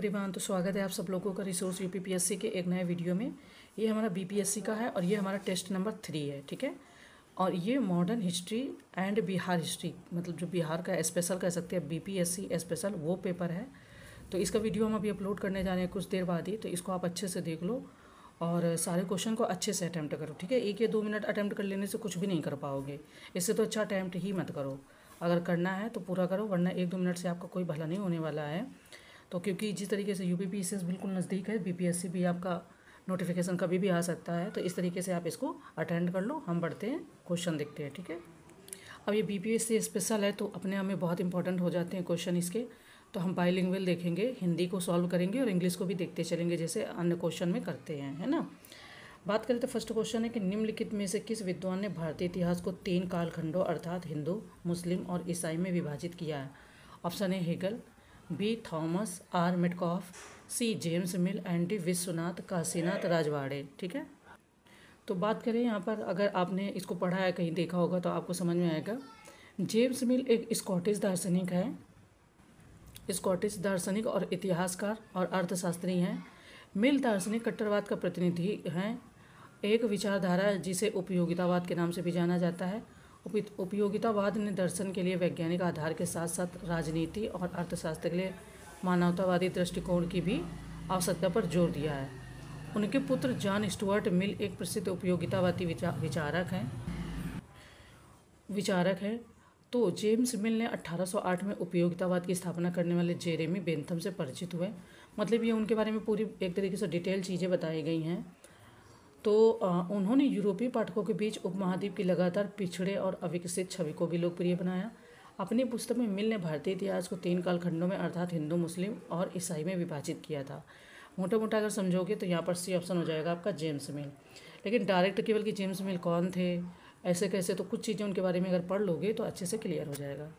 Everyone तो स्वागत है आप सब लोगों का रिसोर्स यूपीपीएससी के एक नए वीडियो में। ये हमारा बीपीएससी का है और ये हमारा टेस्ट नंबर थ्री है, ठीक है? और ये modern history and Bihar history मतलब जो बिहार का स्पेशल कह सकते हैं बीपीएससी स्पेशल वो पेपर है। तो इसका वीडियो हम अभी अपलोड करने जा रहे हैं कुछ देर बाद ही तो इसको आप अच्छे से देख लो और सारे क्वेश्चन को अच्छे से अटैम्प्ट करो, ठीक है? एक या दो मिनट अटैम्प्ट कर लेने से कुछ भी नहीं कर पाओगे। इससे तो अच्छा अटैम्प्ट ही मत करो। अगर करना है तो पूरा करो, वरना एक दो मिनट से आपका कोई भला नहीं होने वाला है। तो क्योंकि जिस तरीके से यू पी पी बिल्कुल नज़दीक है बीपीएससी भी आपका नोटिफिकेशन कभी भी आ सकता है तो इस तरीके से आप इसको अटेंड कर लो। हम बढ़ते हैं क्वेश्चन देखते हैं, ठीक है? अब ये बीपीएससी स्पेशल है तो अपने आप में बहुत इंपॉर्टेंट हो जाते हैं क्वेश्चन इसके। तो हम बाईलिंगुअल देखेंगे, हिंदी को सॉल्व करेंगे और इंग्लिश को भी देखते चलेंगे, जैसे अन्य क्वेश्चन में करते हैं, है ना? बात करें तो फ़र्स्ट क्वेश्चन है कि निम्नलिखित में से किस विद्वान ने भारतीय इतिहास को तीन कालखंडों, अर्थात हिंदू, मुस्लिम और ईसाई में विभाजित किया है? ऑप्शन है Hegel B, Thomas R. Metcalfe, C, James Mill, and D, Vishwanath Kashinath Rajwade. ठीक है? तो बात करें यहाँ पर, अगर आपने इसको पढ़ा है, कहीं देखा होगा तो आपको समझ में आएगा। जेम्स मिल एक स्कॉटिश दार्शनिक है। स्कॉटिश दार्शनिक और इतिहासकार और अर्थशास्त्री हैं। मिल दार्शनिक कट्टरवाद का प्रतिनिधि हैं। एक विचारधारा जिसे उपयोगितावाद के नाम से भी जाना जाता है। उपयोगितावाद ने दर्शन के लिए वैज्ञानिक आधार के साथ साथ राजनीति और अर्थशास्त्र के लिए मानवतावादी दृष्टिकोण की भी आवश्यकता पर ज़ोर दिया है। उनके पुत्र जॉन स्टुअर्ट मिल एक प्रसिद्ध उपयोगितावादी विचारक हैं। विचारक हैं। तो जेम्स मिल ने 1808 में उपयोगितावाद की स्थापना करने वाले जेरेमी बेंथम से परिचित हुए। मतलब ये उनके बारे में पूरी एक तरीके से डिटेल चीज़ें बताई गई हैं। तो उन्होंने यूरोपीय पाठकों के बीच उपमहाद्वीप की लगातार पिछड़े और अविकसित छवि को भी लोकप्रिय बनाया। अपनी पुस्तक में मिल ने भारतीय इतिहास को तीन कालखंडों में अर्थात हिंदू, मुस्लिम और ईसाई में विभाजित किया था। मोटा मोटा अगर समझोगे तो यहाँ पर सी ऑप्शन हो जाएगा आपका जेम्स मिल। लेकिन डायरेक्ट केवल कि जेम्स मिल कौन थे, ऐसे कैसे तो कुछ चीज़ें उनके बारे में अगर पढ़ लोगे तो अच्छे से क्लियर हो जाएगा।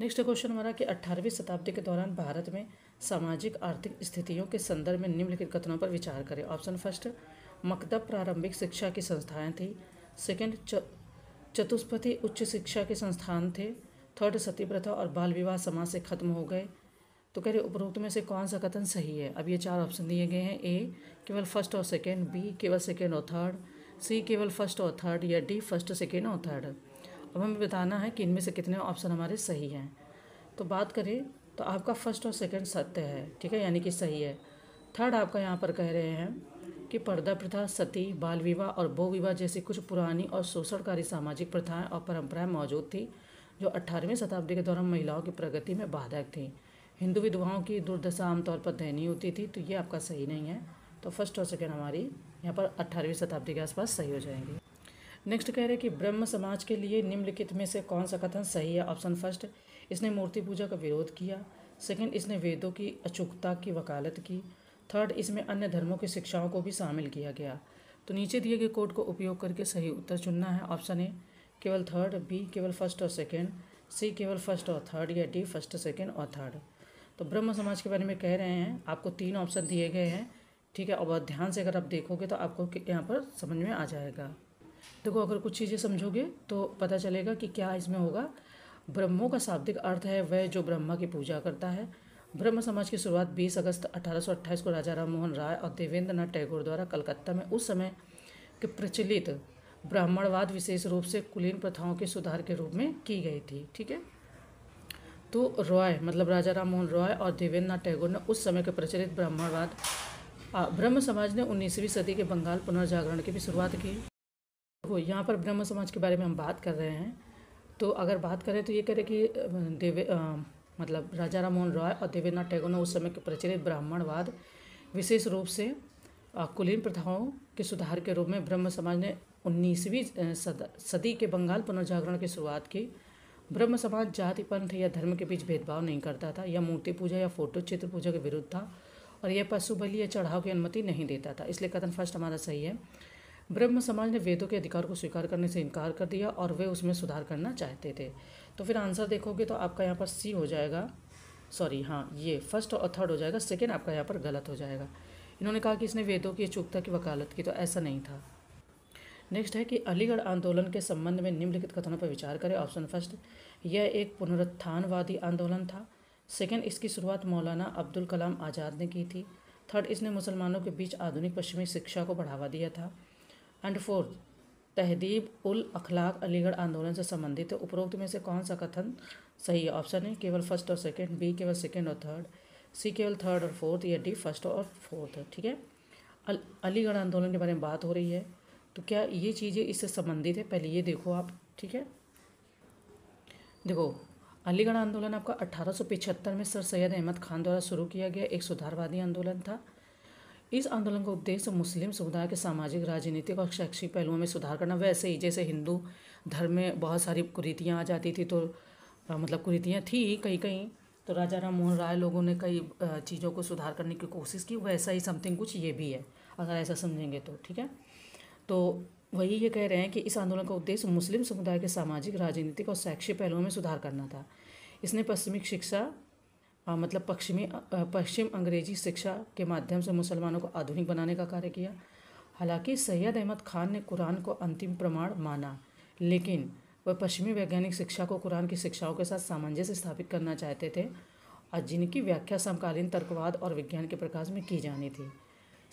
नेक्स्ट क्वेश्चन हमारा कि अट्ठारहवीं शताब्दी के दौरान भारत में सामाजिक आर्थिक स्थितियों के संदर्भ में निम्नलिखित कथनों पर विचार करें। ऑप्शन फ़र्स्ट मकदब प्रारंभिक शिक्षा की संस्थाएँ थी। सेकंड चतुष्पति उच्च शिक्षा के संस्थान थे। थर्ड सती प्रथा और बाल विवाह समाज से खत्म हो गए। तो कह रहे, उपरोक्त में से कौन सा कथन सही है? अब ये चार ऑप्शन दिए गए हैं। ए केवल फ़र्स्ट और सेकेंड बी केवल सेकेंड और थर्ड सी केवल फ़र्स्ट और थर्ड या डी फ़र्स्ट सेकेंड और थर्ड अब हमें बताना है कि इनमें से कितने ऑप्शन हमारे सही हैं। तो बात करें तो आपका फ़र्स्ट और सेकेंड सत्य है, ठीक है? यानी कि सही है। थर्ड आपका यहाँ पर कह रहे हैं कि पर्दा प्रथा, सती, बाल विवाह और बहु विवाह जैसी कुछ पुरानी और शोषणकारी सामाजिक प्रथाएँ और परंपराएँ मौजूद थी, जो अट्ठारहवीं शताब्दी के दौरान महिलाओं की प्रगति में बाधक थी। हिंदू विधवाओं की दुर्दशा आमतौर पर दयनीय होती थी तो ये आपका सही नहीं है। तो फ़र्स्ट और सेकेंड हमारी यहाँ पर अट्ठारहवीं शताब्दी के आसपास सही हो जाएँगे। नेक्स्ट कह रहे हैं कि ब्रह्म समाज के लिए निम्नलिखित में से कौन सा कथन सही है? ऑप्शन फ़र्स्ट इसने मूर्ति पूजा का विरोध किया। सेकंड इसने वेदों की अचूकता की वकालत की। थर्ड इसमें अन्य धर्मों की शिक्षाओं को भी शामिल किया गया। तो नीचे दिए गए कोड को उपयोग करके सही उत्तर चुनना है। ऑप्शन ए केवल थर्ड बी केवल फ़र्स्ट और सेकेंड सी केवल फ़र्स्ट और थर्ड या डी फ़र्स्ट सेकेंड और थर्ड तो ब्रह्म समाज के बारे में कह रहे हैं। आपको तीन ऑप्शन दिए गए हैं। ठीक है और ध्यान से अगर आप देखोगे तो आपको यहाँ पर समझ में आ जाएगा। देखो, अगर कुछ चीज़ें समझोगे तो पता चलेगा कि क्या इसमें होगा। ब्रह्मों का शाब्दिक अर्थ है वह जो ब्रह्मा की पूजा करता है। ब्रह्म समाज की शुरुआत 20 अगस्त अठारह सौ अट्ठाईस को राजा राम मोहन राय और देवेंद्र नाथ टैगोर द्वारा कलकत्ता में उस समय के प्रचलित ब्राह्मणवाद विशेष रूप से कुलीन प्रथाओं के सुधार के रूप में की गई थी, ठीक है? तो रॉय मतलब राजा राम मोहन रॉय और देवेंद्र नाथ टैगोर ने उस समय के प्रचलित ब्राह्मणवाद ब्रह्म समाज ने उन्नीसवीं सदी के बंगाल पुनर्जागरण की भी शुरुआत की। तो यहाँ पर ब्रह्म समाज के बारे में हम बात कर रहे हैं। तो अगर बात करें तो ये करें कि देवे मतलब राजा राम मोहन रॉय और देवेंद्र नाथ टैगोर ने उस समय के प्रचलित ब्राह्मणवाद विशेष रूप से कुलीन प्रथाओं के सुधार के रूप में ब्रह्म समाज ने उन्नीसवीं सदी के बंगाल पुनर्जागरण की शुरुआत की। ब्रह्म समाज जाति पंथ या धर्म के बीच भेदभाव नहीं करता था यह मूर्ति पूजा या फ़ोटो चित्र पूजा के विरुद्ध था, और यह पशु बलि या चढ़ाव की अनुमति नहीं देता था। इसलिए कथन फ़र्स्ट हमारा सही है। ब्रह्म समाज ने वेदों के अधिकार को स्वीकार करने से इनकार कर दिया और वे उसमें सुधार करना चाहते थे। तो फिर आंसर देखोगे तो आपका यहाँ पर सी हो जाएगा। सॉरी हाँ ये फ़र्स्ट और थर्ड हो जाएगा सेकेंड आपका यहाँ पर गलत हो जाएगा। इन्होंने कहा कि इसने वेदों की चुकता की वकालत की तो ऐसा नहीं था। नेक्स्ट है कि अलीगढ़ आंदोलन के संबंध में निम्नलिखित कथनों पर विचार करें। ऑप्शन फ़र्स्ट यह एक पुनरुत्थानवादी आंदोलन था। सेकेंड इसकी शुरुआत मौलाना अब्दुल कलाम आज़ाद ने की थी। थर्ड इसने मुसलमानों के बीच आधुनिक पश्चिमी शिक्षा को बढ़ावा दिया था। एंड फोर्थ तहदीब उल अखलाक अलीगढ़ आंदोलन से संबंधित है। उपरोक्त में से कौन सा कथन सही है? ऑप्शन है केवल फ़र्स्ट और सेकेंड बी केवल सेकेंड और थर्ड सी केवल थर्ड और फोर्थ या डी फ़र्स्ट और फोर्थ ठीक है? अल, अलीगढ़ आंदोलन के बारे में बात हो रही है तो क्या ये चीज़ें इससे संबंधित है? पहले ये देखो आप ठीक है? देखो अलीगढ़ आंदोलन आपका अट्ठारह में सर सैयद अहमद खान द्वारा शुरू किया गया। एक सुधारवादी आंदोलन था। इस आंदोलन का उद्देश्य मुस्लिम समुदाय के सामाजिक, राजनीतिक और शैक्षिक पहलुओं में सुधार करना। वैसे ही जैसे हिंदू धर्म में बहुत सारी कुरीतियाँ आ जाती थी तो मतलब कुरीतियाँ थी कहीं कहीं तो राजा राम मोहन राय लोगों ने कई चीज़ों को सुधार करने की कोशिश की। वैसा ही समथिंग कुछ ये भी है, अगर ऐसा समझेंगे तो ठीक है? तो वही ये कह रहे हैं कि इस आंदोलन का उद्देश्य मुस्लिम समुदाय के सामाजिक, राजनीतिक और शैक्षिक पहलुओं में सुधार करना था। इसने पश्चिमी शिक्षा मतलब पश्चिमी पश्चिम अंग्रेज़ी शिक्षा के माध्यम से मुसलमानों को आधुनिक बनाने का कार्य किया। हालाँकि सैयद अहमद खान ने कुरान को अंतिम प्रमाण माना, लेकिन वह पश्चिमी वैज्ञानिक शिक्षा को कुरान की शिक्षाओं के साथ सामंजस्य स्थापित करना चाहते थे और जिनकी व्याख्या समकालीन तर्कवाद और विज्ञान के प्रकाश में की जानी थी।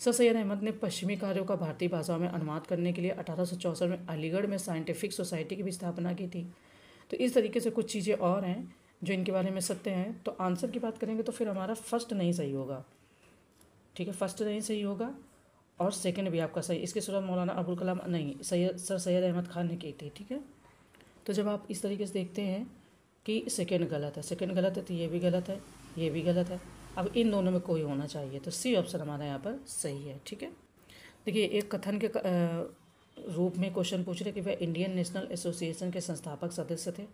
सर, सैयद अहमद ने पश्चिमी कार्यों का भारतीय भाषाओं में अनुवाद करने के लिए अठारह सौ चौंसठ में अलीगढ़ में साइंटिफिक सोसाइटी की भी स्थापना की थी। तो इस तरीके से कुछ चीज़ें और हैं। जो इनके बारे में सत्य हैं तो आंसर की बात करेंगे तो फिर हमारा फ़र्स्ट नहीं सही होगा। ठीक है, फ़र्स्ट नहीं सही होगा और सेकंड भी आपका सही। इसके शुरुआत मौलाना अबुल कलाम नहीं, सैयद, सर सैयद अहमद खान ने की थी, ठीक है? तो जब आप इस तरीके से देखते हैं कि सेकेंड गलत है सेकेंड गलत है तो ये भी गलत है, ये भी गलत है। अब इन दोनों में कोई होना चाहिए तो सी ऑप्शन हमारा यहाँ पर सही है, ठीक है? देखिए, एक कथन के रूप में क्वेश्चन पूछ रहे कि वह इंडियन नेशनल एसोसिएशन के संस्थापक सदस्य थे।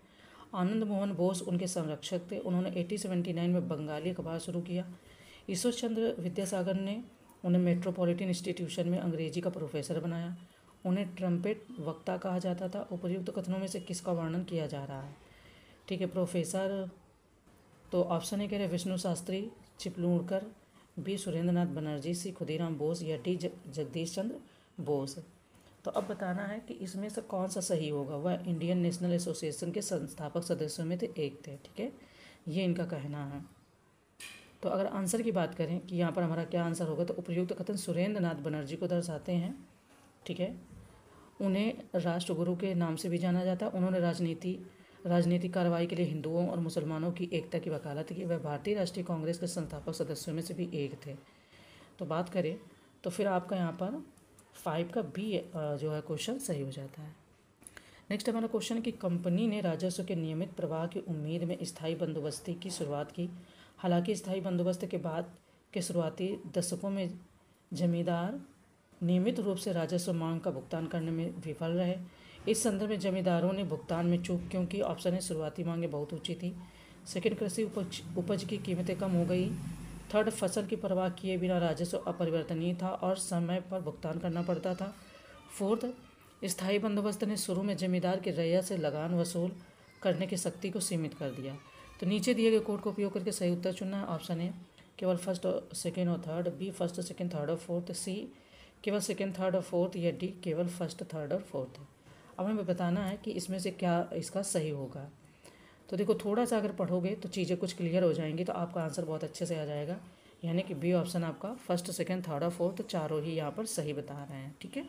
आनंद मोहन बोस उनके संरक्षक थे। उन्होंने एटी सेवेंटी नाइन में बंगाली अखबार शुरू किया। ईश्वर चंद्र विद्यासागर ने उन्हें मेट्रोपॉलिटन इंस्टीट्यूशन में अंग्रेज़ी का प्रोफेसर बनाया। उन्हें ट्रम्पेट वक्ता कहा जाता था। उपयुक्त कथनों में से किसका वर्णन किया जा रहा है? ठीक है प्रोफेसर तो ऑप्शन ए कह रहे विष्णु शास्त्री, चिपलूणकर, बी सुरेंद्र नाथ बनर्जी, सी खुदीराम बोस, या डी जगदीश चंद्र बोस। तो अब बताना है कि इसमें से कौन सा सही होगा। वह इंडियन नेशनल एसोसिएशन के संस्थापक सदस्यों में थे एक थे, ठीक है? ये इनका कहना है। तो अगर आंसर की बात करें कि यहाँ पर हमारा क्या आंसर होगा तो उपयुक्त कथन सुरेंद्र नाथ बनर्जी को दर्शाते हैं, ठीक है? उन्हें राष्ट्रगुरु के नाम से भी जाना जाता। है उन्होंने राजनीति राजनीतिक कार्रवाई के लिए हिंदुओं और मुसलमानों की एकता की वकालत की। वह भारतीय राष्ट्रीय कांग्रेस के संस्थापक सदस्यों में से भी एक थे। तो बात करें तो फिर आपका यहाँ पर फाइव का बी जो है क्वेश्चन सही हो जाता है। नेक्स्ट हमारा क्वेश्चन कि कंपनी ने राजस्व के नियमित प्रवाह की उम्मीद में स्थायी बंदोबस्ती की शुरुआत की। हालाँकि स्थायी बंदोबस्त के बाद के शुरुआती दशकों में जमींदार नियमित रूप से राजस्व मांग का भुगतान करने में विफल रहे। इस संदर्भ में जमींदारों ने भुगतान में चूक क्योंकि ऑप्शन है शुरुआती मांगें बहुत ऊँची थी। सेकेंड कृषि उपज उपज की कीमतें कम हो गई। थर्ड फ़सल की परवाह किए बिना राजस्व अपरिवर्तनीय था और समय पर भुगतान करना पड़ता था। फोर्थ, स्थायी बंदोबस्त ने शुरू में जमींदार के रैया से लगान वसूल करने की शक्ति को सीमित कर दिया। तो नीचे दिए गए कोड का उपयोग करके सही उत्तर चुनना है। ऑप्शन ए, केवल फ़र्स्ट और सेकेंड और third, B, first, second, third और फोर्थ, सी, केवल सेकेंड, थर्ड और फोर्थ, या डी, केवल फ़र्स्ट, थर्ड और फोर्थ। अब हमें बताना है कि इसमें से क्या इसका सही होगा। तो देखो थोड़ा सा अगर पढ़ोगे तो चीज़ें कुछ क्लियर हो जाएँगी तो आपका आंसर बहुत अच्छे से आ जाएगा। यानी कि बी ऑप्शन आपका फ़र्स्ट सेकेंड थर्ड और फोर्थ चारों ही यहाँ पर सही बता रहे हैं, ठीक है?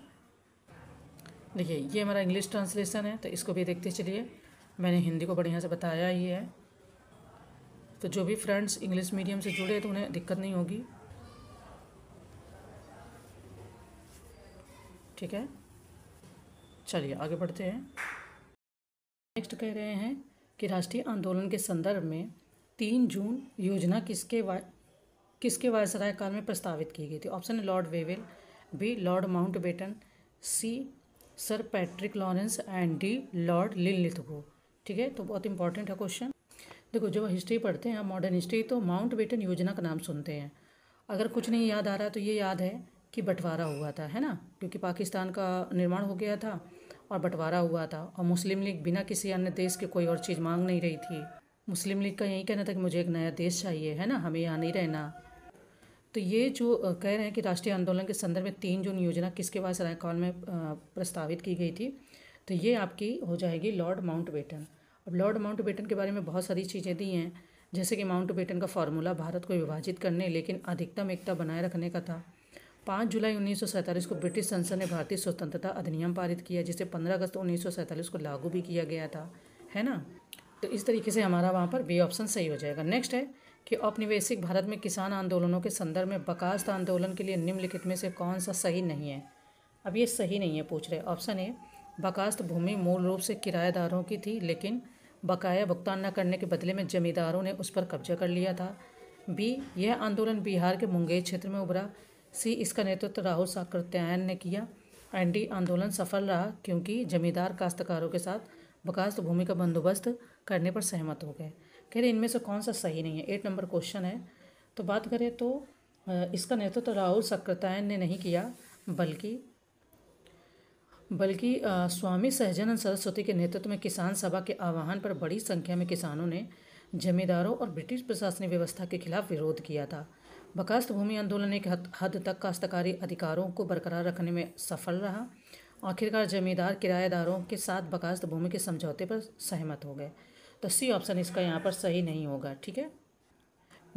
देखिए, ये हमारा इंग्लिश ट्रांसलेशन है तो इसको भी देखते चलिए। मैंने हिंदी को बढ़िया से बताया ही है। तो जो भी फ्रेंड्स इंग्लिश मीडियम से जुड़े तो उन्हें दिक्कत नहीं होगी। ठीक है? चलिए, आगे बढ़ते हैं। नेक्स्ट कह रहे हैं कि राष्ट्रीय आंदोलन के संदर्भ में तीन जून योजना किसके वा, किसके वायसराय काल में प्रस्तावित की गई थी? ऑप्शन है Lord Wavell, B Lord Mountbatten C Sir Patrick Lawrence and D Lord Linlithgow ठीक है? तो बहुत इंपॉर्टेंट है क्वेश्चन देखो, जब हिस्ट्री पढ़ते हैं मॉडर्न हिस्ट्री तो माउंट बेटन योजना का नाम सुनते हैं। अगर कुछ नहीं याद आ रहा तो ये याद है कि बंटवारा हुआ था, है ना? क्योंकि पाकिस्तान का निर्माण हो गया था। और बंटवारा हुआ था और मुस्लिम लीग बिना किसी अन्य देश के कोई और चीज़ मांग नहीं रही थी। मुस्लिम लीग का यही कहना था कि मुझे एक नया देश चाहिए, है ना? हमें यहाँ नहीं रहना। तो ये जो कह रहे हैं कि राष्ट्रीय आंदोलन के संदर्भ में तीन जून योजना किसके पास रायकॉल में प्रस्तावित की गई थी तो ये आपकी हो जाएगी लॉर्ड माउंट बेटन अब लॉर्ड माउंट बेटन के बारे में बहुत सारी चीज़ें दी हैं, जैसे कि माउंट बेटन का फार्मूला भारत को विभाजित करने लेकिन अधिकतम एकता बनाए रखने का था। पाँच जुलाई उन्नीस सौ सैंतालीस को ब्रिटिश संसद ने भारतीय स्वतंत्रता अधिनियम पारित किया, जिसे पंद्रह अगस्त उन्नीस सौ सैंतालीस को लागू भी किया गया था, है ना? तो इस तरीके से हमारा वहाँ पर बी ऑप्शन सही हो जाएगा। नेक्स्ट है कि औपनिवेशिक भारत में किसान आंदोलनों के संदर्भ में बकास्त आंदोलन के लिए निम्नलिखित में से कौन सा सही नहीं है? अब ये सही नहीं है, पूछ रहे ऑप्शन ए बकास्त भूमि मूल रूप से किराएदारों की थी, लेकिन बकाया भुगतान न करने के बदले में जमींदारों ने उस पर कब्जा कर लिया था। बी यह आंदोलन बिहार के मुंगेर क्षेत्र में उभरा। सी, इसका नेतृत्व राहुल साकृत्यायन ने किया। डी आंदोलन सफल रहा, क्योंकि जमींदार काश्तकारों के साथ बकास्त भूमि का बंदोबस्त करने पर सहमत हो गए। कह रहे इनमें से कौन सा सही नहीं है? एट नंबर क्वेश्चन है। तो बात करें तो इसका नेतृत्व राहुल सक्रेतायन ने नहीं किया, बल्कि बल्कि स्वामी सहजानंद सरस्वती के नेतृत्व में किसान सभा के आह्वान पर बड़ी संख्या में किसानों ने जमींदारों और ब्रिटिश प्रशासनिक व्यवस्था के खिलाफ विरोध किया था। बकास्त भूमि आंदोलन एक हद तक काश्तकारी अधिकारों को बरकरार रखने में सफल रहा। आखिरकार जमींदार किराएदारों के साथ बकास्त भूमि के समझौते पर सहमत हो गए। तो सी ऑप्शन इसका यहाँ पर सही नहीं होगा, ठीक है?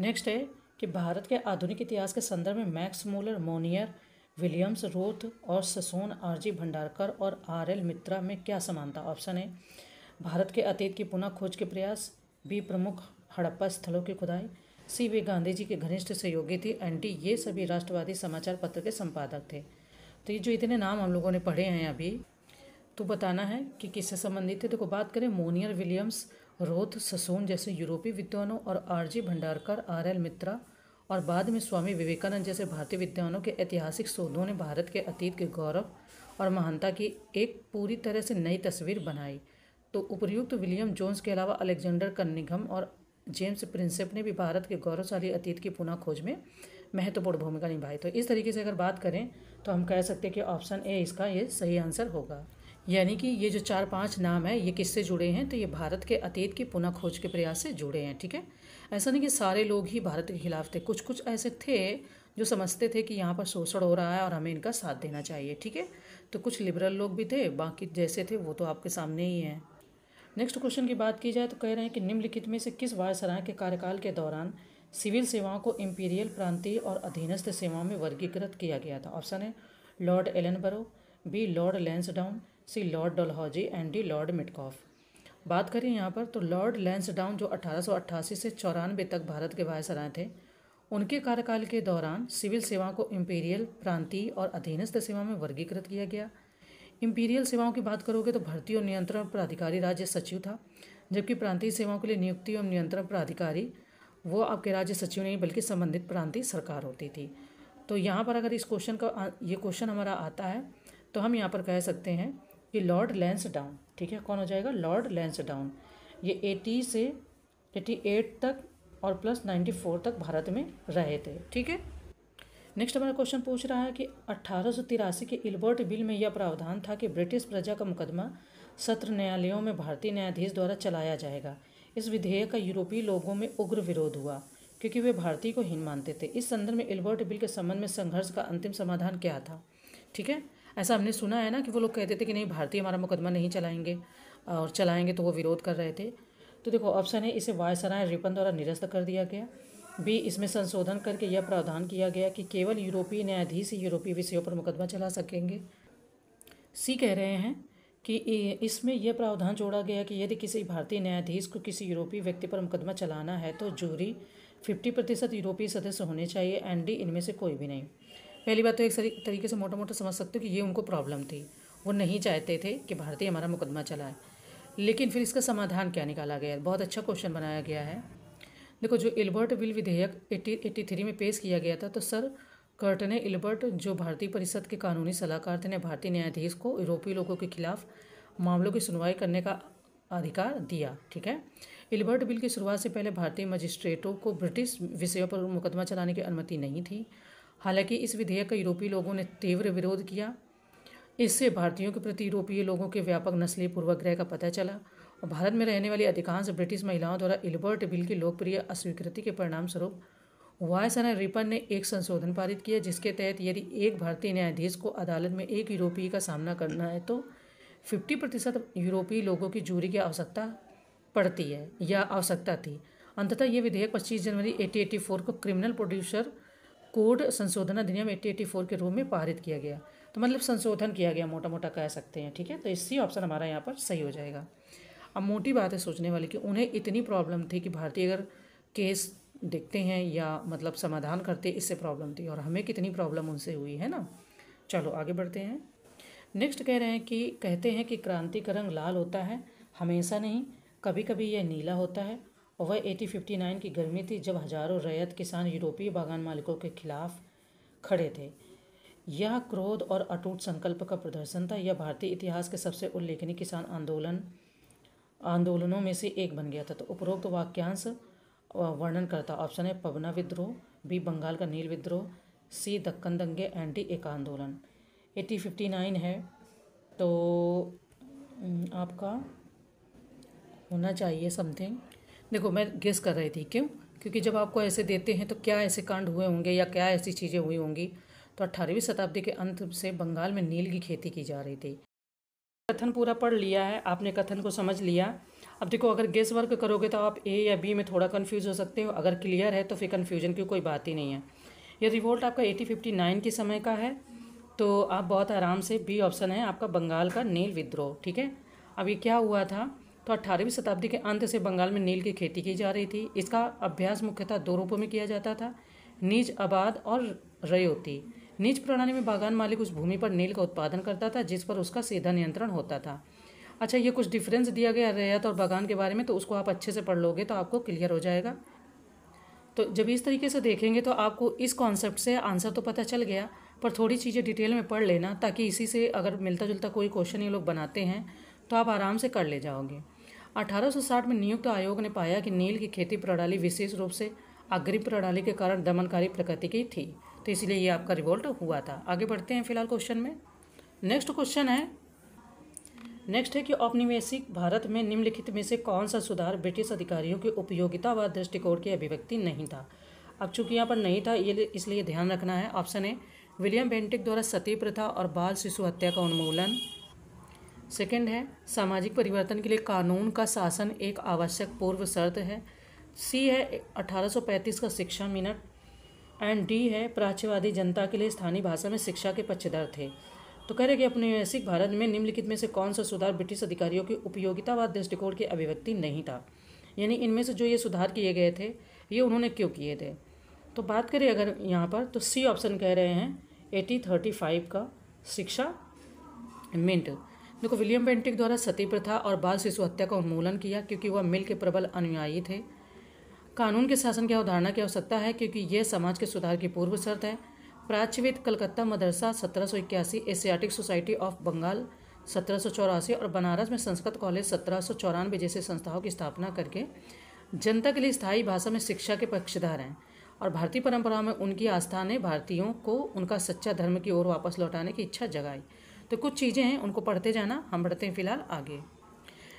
नेक्स्ट है कि भारत के आधुनिक इतिहास के संदर्भ में Max Muller, Monier, Williams, Roth और ससोन, आरजी भंडारकर और आर एल मित्रा में क्या समानता? ऑप्शन है, भारत के अतीत की पुनः खोज के प्रयास, बी प्रमुख हड़प्पा स्थलों की खुदाई सी वे गांधी जी के घनिष्ठ सहयोगी थी डी ये सभी राष्ट्रवादी समाचार पत्र के संपादक थे। तो ये जो इतने नाम हम लोगों ने पढ़े हैं अभी तो बताना है कि किससे संबंधित थे? देखो तो बात करें मोनियर विलियम्स, रोथ ससोन जैसे यूरोपीय विद्वानों और R G Bhandarkar, R L Mitra, और बाद में स्वामी विवेकानंद जैसे भारतीय विद्वानों के ऐतिहासिक शोधों ने भारत के अतीत के गौरव और महानता की एक पूरी तरह से नई तस्वीर बनाई। तो उपयुक्त तो विलियम जोन्स के अलावा अलेक्जेंडर कन्निघम और जेम्स प्रिंसेप ने भी भारत के गौरवशाली अतीत की पुनः खोज में महत्वपूर्ण भूमिका निभाई। तो इस तरीके से अगर बात करें तो हम कह सकते हैं कि ऑप्शन ए इसका ये सही आंसर होगा। यानी कि ये जो चार पाँच नाम है, ये किससे जुड़े हैं? तो ये भारत के अतीत की पुनः खोज के प्रयास से जुड़े हैं, ठीक है? ऐसा नहीं कि सारे लोग ही भारत के खिलाफ थे। कुछ कुछ ऐसे थे जो समझते थे कि यहाँ पर शोषण हो रहा है और हमें इनका साथ देना चाहिए, ठीक है? तो कुछ लिबरल लोग भी थे, बाकी जैसे थे वो तो आपके सामने ही हैं। नेक्स्ट क्वेश्चन की बात की जाए तो कह रहे हैं कि निम्नलिखित में से किस वायसराय के कार्यकाल के दौरान सिविल सेवाओं को इम्पीरियल प्रांतीय और अधीनस्थ सेवाओं में वर्गीकृत किया गया था? ऑप्शन है Lord Ellenborough B Lord Lansdowne C Lord Dalhousie and D Lord Metcalfe बात करें यहाँ पर तो लॉर्ड लेंसडाउन जो अठारह सौ अट्ठासी से चौरानवे तक भारत के वायसराय थे, उनके कार्यकाल के दौरान सिविल सेवाओं को इम्पीरियल प्रांतीय और अधीनस्थ सेवा में वर्गीकृत किया गया। इम्पीरियल सेवाओं की बात करोगे तो भर्ती और नियंत्रण प्राधिकारी राज्य सचिव था, जबकि प्रांतीय सेवाओं के लिए नियुक्ति एवं नियंत्रण प्राधिकारी, वो आपके राज्य सचिव नहीं, बल्कि संबंधित प्रांतीय सरकार होती थी। तो यहाँ पर अगर इस क्वेश्चन का, ये क्वेश्चन हमारा आता है तो हम यहाँ पर कह सकते हैं कि लॉर्ड लेंस डाउन ठीक है, कौन हो जाएगा? लॉर्ड लेंस डाउन ये एटी से एटी एट तक और प्लस नाइन्टी फोर तक भारत में रहे थे, ठीक है? नेक्स्ट हमारा क्वेश्चन पूछ रहा है कि अट्ठारह के इल्बर्ट बिल में यह प्रावधान था कि ब्रिटिश प्रजा का मुकदमा सत्र न्यायालयों में भारतीय न्यायाधीश द्वारा चलाया जाएगा। इस विधेयक का यूरोपीय लोगों में उग्र विरोध हुआ, क्योंकि वे भारतीय को हीन मानते थे। इस संदर्भ में इल्बर्ट बिल के संबंध में संघर्ष का अंतिम समाधान क्या था? ठीक है? ऐसा हमने सुना है ना कि वो लोग कहते थे कि नहीं, भारतीय हमारा मुकदमा नहीं चलाएँगे, और चलाएँगे तो वो विरोध कर रहे थे। तो देखो ऑप्शन है, इसे वायसराय रिपन द्वारा निरस्त कर दिया गया। बी इसमें संशोधन करके यह प्रावधान किया गया कि केवल यूरोपीय न्यायाधीश ही यूरोपीय विषयों पर मुकदमा चला सकेंगे। सी कह रहे हैं कि इसमें यह प्रावधान जोड़ा गया कि यदि किसी भारतीय न्यायाधीश को किसी यूरोपीय व्यक्ति पर मुकदमा चलाना है तो जूरी फिफ्टी प्रतिशत यूरोपीय सदस्य होने चाहिए एंड डी इनमें से कोई भी नहीं। पहली बात तो एक तरीके से मोटा मोटा समझ सकते हो कि ये उनको प्रॉब्लम थी। वो नहीं चाहते थे कि भारतीय हमारा मुकदमा चलाए। लेकिन फिर इसका समाधान क्या निकाला गया? बहुत अच्छा क्वेश्चन बनाया गया है। देखो, जो इल्बर्ट बिल विधेयक एट्टी एट्टी थ्री में पेश किया गया था तो सर कर्टने इल्बर्ट, जो भारतीय परिषद के कानूनी सलाहकार थे, ने भारतीय न्यायाधीश को यूरोपीय लोगों के खिलाफ मामलों की सुनवाई करने का अधिकार दिया, ठीक है? इल्बर्ट बिल की शुरुआत से पहले भारतीय मजिस्ट्रेटों को ब्रिटिश विषयों पर मुकदमा चलाने की अनुमति नहीं थी। हालाँकि इस विधेयक का यूरोपीय लोगों ने तीव्र विरोध किया। इससे भारतीयों के प्रति यूरोपीय लोगों के व्यापक नस्लीय पूर्वाग्रह का पता चला। भारत में रहने वाली अधिकांश ब्रिटिश महिलाओं द्वारा इल्बर्ट बिल की लोकप्रिय अस्वीकृति के परिणाम स्वरूप वायसना रिपन ने एक संशोधन पारित किया, जिसके तहत यदि एक भारतीय न्यायाधीश को अदालत में एक यूरोपीय का सामना करना है तो फिफ्टी प्रतिशत यूरोपीय लोगों की जूरी की आवश्यकता पड़ती है या आवश्यकता थी। अंततः ये विधेयक पच्चीस जनवरी एटी एटी फोर को क्रिमिनल प्रोड्यूसर कोड संशोधन अधिनियम एटी एटी फोर के रूप में पारित किया गया। तो मतलब संशोधन किया गया मोटा मोटा कह सकते हैं, ठीक है? तो इसी ऑप्शन हमारा यहाँ पर सही हो जाएगा। अब मोटी बात है सोचने वाली कि उन्हें इतनी प्रॉब्लम थी कि भारतीय अगर केस देखते हैं या मतलब समाधान करते इससे प्रॉब्लम थी और हमें कितनी प्रॉब्लम उनसे हुई, है ना? चलो, आगे बढ़ते हैं। नेक्स्ट कह रहे हैं कि, कहते हैं कि क्रांति का रंग लाल होता है, हमेशा नहीं कभी कभी यह नीला होता है और वह एटी फिफ्टी नाइन की गर्मी थी जब हज़ारों रैयत किसान यूरोपीय बागान मालिकों के खिलाफ खड़े थे। यह क्रोध और अटूट संकल्प का प्रदर्शन था। यह भारतीय इतिहास के सबसे उल्लेखनीय किसान आंदोलन आंदोलनों में से एक बन गया था। तो उपरोक्त वाक्यांश वर्णन करता, ऑप्शन है पवना विद्रोह, बी बंगाल का नील विद्रोह, सी दक्कन दंगे एंटी एक आंदोलन। एटी फिफ्टी नाइन है। तो आपका होना चाहिए समथिंग देखो, मैं गेस कर रही थी, क्यों? क्योंकि जब आपको ऐसे देते हैं तो क्या ऐसे कांड हुए होंगे या क्या ऐसी चीज़ें हुई होंगी? तो अट्ठारहवीं शताब्दी के अंत से बंगाल में नील की खेती की जा रही थी। कथन पूरा पढ़ लिया है, आपने कथन को समझ लिया। अब देखो, अगर गेस वर्क करोगे तो आप ए या बी में थोड़ा कन्फ्यूज़ हो सकते हो। अगर क्लियर है तो फिर कन्फ्यूज़न की कोई बात ही नहीं है। ये रिवोल्ट आपका एटी फिफ्टी नाइन के समय का है तो आप बहुत आराम से बी ऑप्शन है आपका बंगाल का नील विद्रोह, ठीक है? अब ये क्या हुआ था? तो अट्ठारहवीं शताब्दी के अंत से बंगाल में नील की खेती की जा रही थी। इसका अभ्यास मुख्यतः दो रूपों में किया जाता था निज आबाद और रयोती। निज प्रणाली में बागान मालिक उस भूमि पर नील का उत्पादन करता था, जिस पर उसका सीधा नियंत्रण होता था। अच्छा ये कुछ डिफरेंस दिया गया रैयत और बागान के बारे में तो उसको आप अच्छे से पढ़ लोगे तो आपको क्लियर हो जाएगा। तो जब इस तरीके से देखेंगे तो आपको इस कॉन्सेप्ट से आंसर तो पता चल गया, पर थोड़ी चीज़ें डिटेल में पढ़ लेना, ताकि इसी से अगर मिलता जुलता कोई क्वेश्चन ये लोग बनाते हैं तो आप आराम से कर ले जाओगे। 1860 में नियुक्त आयोग ने पाया कि नील की खेती प्रणाली विशेष रूप से अग्रिम प्रणाली के कारण दमनकारी प्रकृति की थी। तो इसलिए ये आपका रिवोल्ट हुआ था। आगे बढ़ते हैं फ़िलहाल क्वेश्चन में। नेक्स्ट क्वेश्चन है। नेक्स्ट है कि औपनिवेशिक भारत में निम्नलिखित में से कौन सा सुधार ब्रिटिश अधिकारियों की उपयोगिता व दृष्टिकोण की अभिव्यक्ति नहीं था? अब चूँकि यहाँ पर नहीं था, ये इसलिए ध्यान रखना है। ऑप्शन ए विलियम बेंटिक द्वारा सती प्रथा और बाल शिशु हत्या का उन्मूलन। सेकंड है, सामाजिक परिवर्तन के लिए कानून का शासन एक आवश्यक पूर्व शर्त है। सी है 1835 का शिक्षा मिनट। एंड डी है, प्राच्यवादी जनता के लिए स्थानीय भाषा में शिक्षा के पक्षधर थे। तो कह रहे कि अपने वैश्विक भारत में निम्नलिखित में से कौन सा सुधार ब्रिटिश अधिकारियों की उपयोगितावाद दृष्टिकोण की अभिव्यक्ति नहीं था? यानी इनमें से जो ये सुधार किए गए थे, ये उन्होंने क्यों किए थे? तो बात करें अगर यहाँ पर तो सी ऑप्शन कह रहे हैं, एटी थर्टी फाइव का शिक्षा मिंट। देखो, विलियम बेंटिक द्वारा सती प्रथा और बाल शिशु हत्या का उन्मूलन किया क्योंकि वह मिल के प्रबल अनुयायी थे। कानून के शासन की अवधारणा की आवश्यकता है, क्योंकि यह समाज के सुधार की पूर्व शर्त है। प्राच्यविद कलकत्ता मदरसा सत्रह सौ इक्यासी एशियाटिक सोसाइटी ऑफ़ बंगाल सत्रह सौ चौरासी और बनारस में संस्कृत कॉलेज सत्रह सौ चौरानवे जैसे संस्थाओं की स्थापना करके जनता के लिए स्थायी भाषा में शिक्षा के पक्षधार हैं और भारतीय परंपरा में उनकी आस्था ने भारतीयों को उनका सच्चा धर्म की ओर वापस लौटाने की इच्छा जगाई। तो कुछ चीज़ें हैं, उनको पढ़ते जाना, हम बढ़ते हैं फ़िलहाल आगे।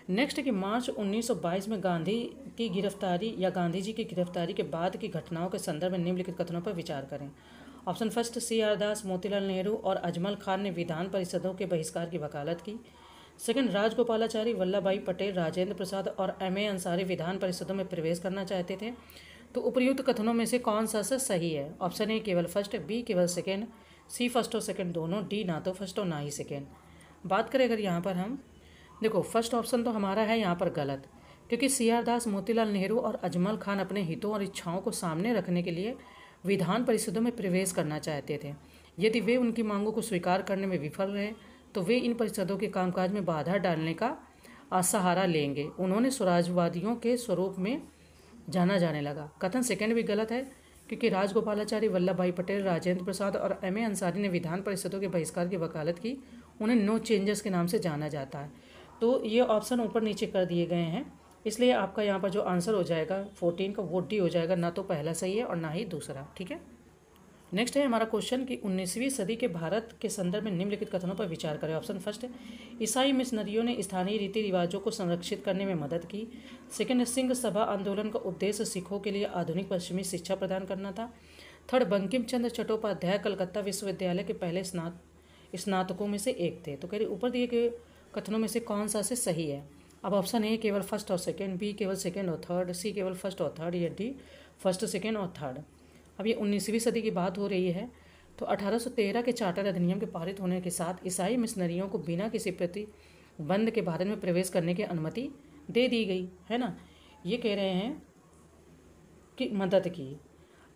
नेक्स्ट कि मार्च 1922 में गांधी की गिरफ्तारी या गांधी जी की गिरफ्तारी के बाद की घटनाओं के संदर्भ में निम्नलिखित कथनों पर विचार करें। Option first C R Das, Motilal Nehru और अजमल खान ने विधान परिषदों के बहिष्कार की वकालत की। सेकंड राजगोपालाचारी वल्लभ भाई पटेल, राजेंद्र प्रसाद और एम ए अंसारी विधान परिषदों में प्रवेश करना चाहते थे। तो उपयुक्त कथनों में से कौन सा सा सही है? ऑप्शन ए केवल फ़र्स्ट बी केवल सेकेंड सी फ़र्स्ट और सेकेंड दोनों डी ना तो फ़र्स्ट और ना ही सेकेंड बात करें अगर यहाँ पर हम देखो फ़र्स्ट ऑप्शन तो हमारा है यहाँ पर गलत, क्योंकि सी आर दास, मोतीलाल नेहरू और अजमल खान अपने हितों और इच्छाओं को सामने रखने के लिए विधान परिषदों में प्रवेश करना चाहते थे। यदि वे उनकी मांगों को स्वीकार करने में विफल रहे तो वे इन परिषदों के कामकाज में बाधा डालने का सहारा लेंगे। उन्होंने स्वराजवादियों के स्वरूप में जाना जाने लगा। कथन सेकेंड भी गलत है, क्योंकि राजगोपालाचारी वल्लभ भाई पटेल, राजेंद्र प्रसाद और एम ए अंसारी ने विधान परिषदों के बहिष्कार की वकालत की। उन्हें नो चेंजेस के नाम से जाना जाता है। तो ये ऑप्शन ऊपर नीचे कर दिए गए हैं। इसलिए आपका यहाँ पर जो आंसर हो जाएगा फोर्टीन का वो डी हो जाएगा, ना तो पहला सही है और ना ही दूसरा, ठीक है? नेक्स्ट है हमारा क्वेश्चन कि उन्नीसवीं सदी के भारत के संदर्भ में निम्नलिखित कथनों पर विचार करें। ऑप्शन फ़र्स्ट है, ईसाई मिशनरियों ने स्थानीय रीति रिवाजों को संरक्षित करने में मदद की। सेकेंड सिंह सभा आंदोलन का उद्देश्य सिखों के लिए आधुनिक पश्चिमी शिक्षा प्रदान करना था। थर्ड बंकिम चंद्र चट्टोपाध्याय कलकत्ता विश्वविद्यालय के पहले स्नात, स्नातकों में से एक थे। तो कह रही, ऊपर दिए गए कथनों में से कौन सा से सही है? अब ऑप्शन ए, केवल फ़र्स्ट और सेकेंड, बी, केवल सेकेंड और थर्ड, सी, केवल फ़र्स्ट और थर्ड, या डी, फ़र्स्ट, सेकेंड और थर्ड। अब ये उन्नीसवीं सदी की बात हो रही है तो 1813 के चार्टर अधिनियम के पारित होने के साथ ईसाई मिशनरियों को बिना किसी प्रतिबंध के भारत में प्रवेश करने की अनुमति दे दी गई, है ना? ये कह रहे हैं कि मदद की।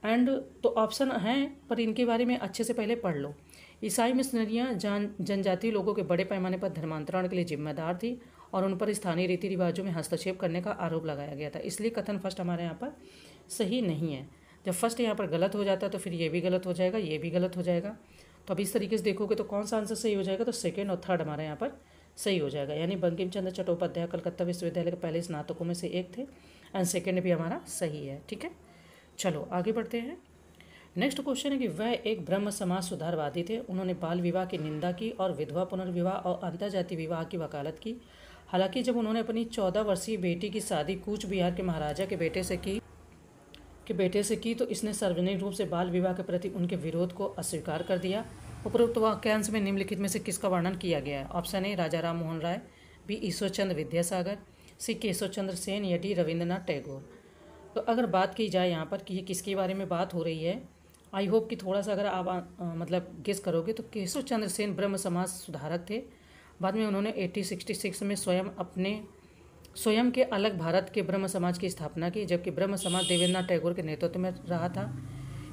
एंड तो ऑप्शन हैं, पर इनके बारे में अच्छे से पहले पढ़ लो। ईसाई मिशनरियाँ जान, जनजातीय लोगों के बड़े पैमाने पर धर्मांतरण के लिए जिम्मेदार थी और उन पर स्थानीय रीति रिवाजों में हस्तक्षेप करने का आरोप लगाया गया था। इसलिए कथन फ़र्स्ट हमारे यहाँ पर सही नहीं है। जब फ़र्स्ट यहाँ पर गलत हो जाता है तो फिर ये भी गलत हो जाएगा, ये भी गलत हो जाएगा। तो अब इस तरीके से देखोगे तो कौन सा आंसर सही हो जाएगा? तो सेकेंड और थर्ड हमारे यहाँ पर सही हो जाएगा। यानी बंकिम चंद्र चट्टोपाध्याय कलकत्ता विश्वविद्यालय के पहले स्नातकों में से एक थे एंड सेकेंड भी हमारा सही है, ठीक है? चलो, आगे बढ़ते हैं। नेक्स्ट क्वेश्चन है कि वह एक ब्रह्म समाज सुधारवादी थे। उन्होंने बाल विवाह की निंदा की और विधवा पुनर्विवाह और अंतर्जातीय विवाह की वकालत की। हालाँकि जब उन्होंने अपनी चौदह वर्षीय बेटी की शादी कूच बिहार के महाराजा के बेटे से की, के बेटे से की तो इसने सार्वजनिक रूप से बाल विवाह के प्रति उनके विरोध को अस्वीकार कर दिया। उपरोक्त वाक्यांश में निम्नलिखित में से किसका वर्णन किया गया है? Option A, Raja Ram Mohan Roy. B Ishwar Chandra Vidyasagar. C, Keshub Chandra Sen, या डी, रविंद्रनाथ टैगोर। तो अगर बात की जाए यहाँ पर कि ये किसके बारे में बात हो रही है आई होप कि थोड़ा सा अगर आप आ, मतलब गेस करोगे तो केशव चंद्र सेन ब्रह्म समाज सुधारक थे। बाद में उन्होंने एटी सिक्सटी सिक्स में स्वयं अपने स्वयं के अलग भारत के ब्रह्म समाज की स्थापना की जबकि ब्रह्म समाज देवेंद्रनाथ टैगोर के नेतृत्व में रहा था।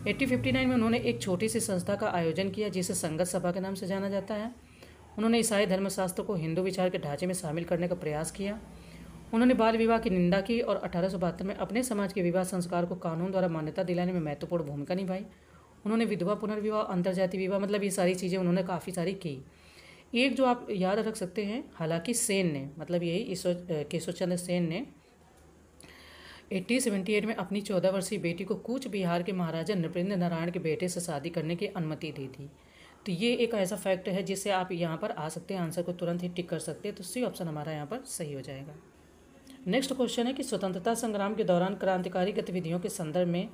एट्टी फिफ्टी नाइन में उन्होंने एक छोटी सी संस्था का आयोजन किया जिसे संगत सभा के नाम से जाना जाता है। उन्होंने ईसाई धर्मशास्त्र को हिंदू विचार के ढांचे में शामिल करने का प्रयास किया। उन्होंने बाल विवाह की निंदा की और अठारह सौ बहत्तर में अपने समाज के विवाह संस्कार को कानून द्वारा मान्यता दिलाने में महत्वपूर्ण भूमिका निभाई। उन्होंने विधवा पुनर्विवाह, अंतर्जातीय विवाह मतलब ये सारी चीज़ें उन्होंने काफ़ी सारी की। एक जो आप याद रख सकते हैं, हालाँकि सेन ने मतलब यही ईश्वर केशव चंद्र सेन ने एट्टी सेवेंटी एट में अपनी चौदह वर्षीय बेटी को कूच बिहार के महाराजा नृपेंद्र नारायण के बेटे से शादी करने की अनुमति दी थी। तो ये एक ऐसा फैक्ट है जिससे आप यहाँ पर आ सकते हैं, आंसर को तुरंत ही टिक कर सकते हैं तो सी ऑप्शन हमारा यहाँ पर सही हो जाएगा। नेक्स्ट क्वेश्चन है कि स्वतंत्रता संग्राम के दौरान क्रांतिकारी गतिविधियों के संदर्भ में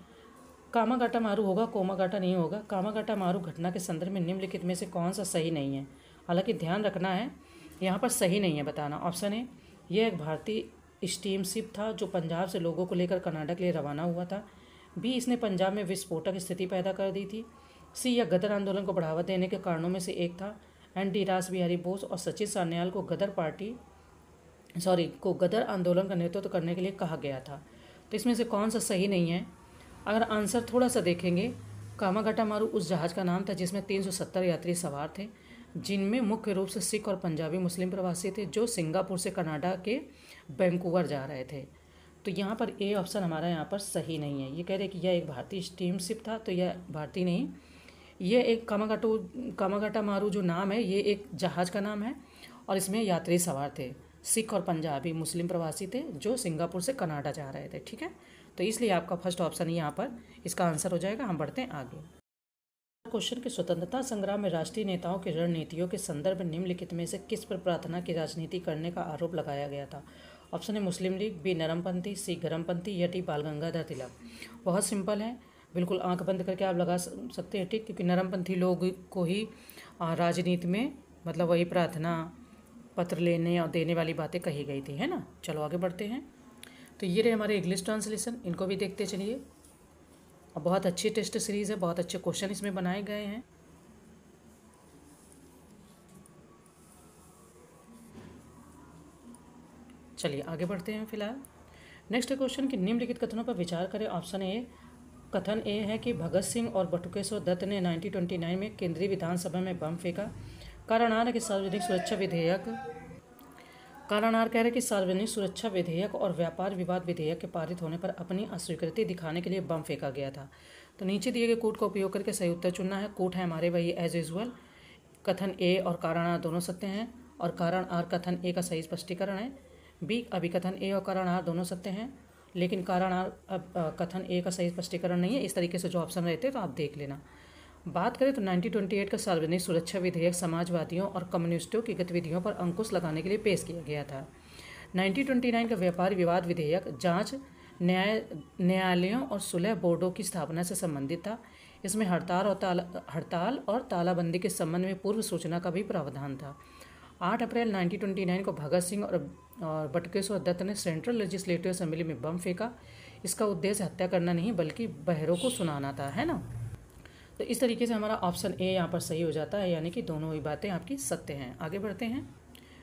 कामागाटा मारू होगा, कोमागाटा नहीं होगा। कामागाटा मारू घटना के संदर्भ में निम्नलिखित में से कौन सा सही नहीं है? हालाँकि ध्यान रखना है, यहाँ पर सही नहीं है बताना। ऑप्शन ए, यह एक भारतीय स्टीम शिप था जो पंजाब से लोगों को लेकर कनाडा के लिए रवाना हुआ था। बी, इसने पंजाब में विस्फोटक स्थिति पैदा कर दी थी। सी, यह गदर आंदोलन को बढ़ावा देने के कारणों में से एक था। एन, डी रास बिहारी बोस और सचिन सान्याल को गदर पार्टी, सॉरी, को गदर आंदोलन का नेतृत्व करने के लिए कहा गया था। तो इसमें से कौन सा सही नहीं है? अगर आंसर थोड़ा सा देखेंगे कामागटा मारू उस जहाज़ का नाम था जिसमें 370 यात्री सवार थे, जिनमें मुख्य रूप से सिख और पंजाबी मुस्लिम प्रवासी थे जो सिंगापुर से कनाडा के बैंकूवर जा रहे थे। तो यहाँ पर ए ऑप्शन हमारा यहाँ पर सही नहीं है। ये कह रहे कि यह एक भारतीय स्टीमशिप था तो यह भारतीय नहीं। यह एक कामागाटो कामागाटा मारू जो नाम है, ये एक जहाज़ का नाम है और इसमें यात्री सवार थे। सिख और पंजाबी मुस्लिम प्रवासी थे जो सिंगापुर से कनाडा जा रहे थे, ठीक है? तो इसलिए आपका फ़र्स्ट ऑप्शन यहाँ पर। इसका आंसर हो जाएगा, हम बढ़ते हैं आगे। क्वेश्चन के स्वतंत्रता संग्राम में राष्ट्रीय नेताओं की रणनीतियों के संदर्भ में निम्नलिखित में से किस पर प्रार्थना की राजनीति करने का आरोप लगाया गया था? ऑप्शन है मुस्लिम लीग बी नरमपंथी सी गरमपंथी, या डी बाल गंगाधर तिलक। बहुत सिंपल है, बिल्कुल आँख बंद करके आप लगा सकते हैं, ठीक? क्योंकि नरमपंथी लोग को ही राजनीति में मतलब वही प्रार्थना, पत्र लेने और देने वाली बातें कही गई थी, है ना? चलो आगे बढ़ते हैं। तो ये रहे हमारे इंग्लिश ट्रांसलेशन इनको भी देखते चलिए। और बहुत अच्छी टेस्ट सीरीज़ है, बहुत अच्छे क्वेश्चन इसमें बनाए गए हैं। चलिए, आगे बढ़ते हैं फ़िलहाल। नेक्स्ट क्वेश्चन कि निम्नलिखित कथनों पर विचार करें। ऑप्शन ए कथन ए है कि भगत सिंह और बटुकेश्वर दत्त ने 1929 में केंद्रीय विधानसभा में बम फेंका। कारण आ रहा कि सार्वजनिक सुरक्षा विधेयक कारण आर कह रहे कि सार्वजनिक सुरक्षा विधेयक और व्यापार विवाद विधेयक के पारित होने पर अपनी अस्वीकृति दिखाने के लिए बम फेंका गया था। तो नीचे दिए गए कोट का उपयोग करके सही उत्तर चुनना है। कोट है हमारे, वही एज यूजल कथन ए और कारण आर दोनों सत्य हैं और कारण आर कथन ए का सही स्पष्टीकरण है। बी अभिकथन ए और कारण आर दोनों सत्य हैं, लेकिन कारण आर अब कथन ए का सही स्पष्टीकरण नहीं है। इस तरीके से जो ऑप्शन रहते हैं तो आप देख लेना। बात करें तो 1928 का सार्वजनिक सुरक्षा विधेयक समाजवादियों और कम्युनिस्टों की गतिविधियों पर अंकुश लगाने के लिए पेश किया गया था। 1929 का व्यापार विवाद विधेयक जाँच, न्याय, न्यायालयों और सुलह बोर्डों की स्थापना से संबंधित था। इसमें हड़ताल और ताला, हड़ताल और तालाबंदी के संबंध में पूर्व सूचना का भी प्रावधान था। आठ अप्रैल 1929 को भगत सिंह और और बटकेश्वर दत्त ने सेंट्रल लेजिस्लेटिव असेंबली में बम फेंका। इसका उद्देश्य हत्या करना नहीं, बल्कि बहरों को सुनाना था, है ना? तो इस तरीके से हमारा ऑप्शन ए यहाँ पर सही हो जाता है, यानी कि दोनों ही बातें आपकी सत्य हैं। आगे बढ़ते हैं।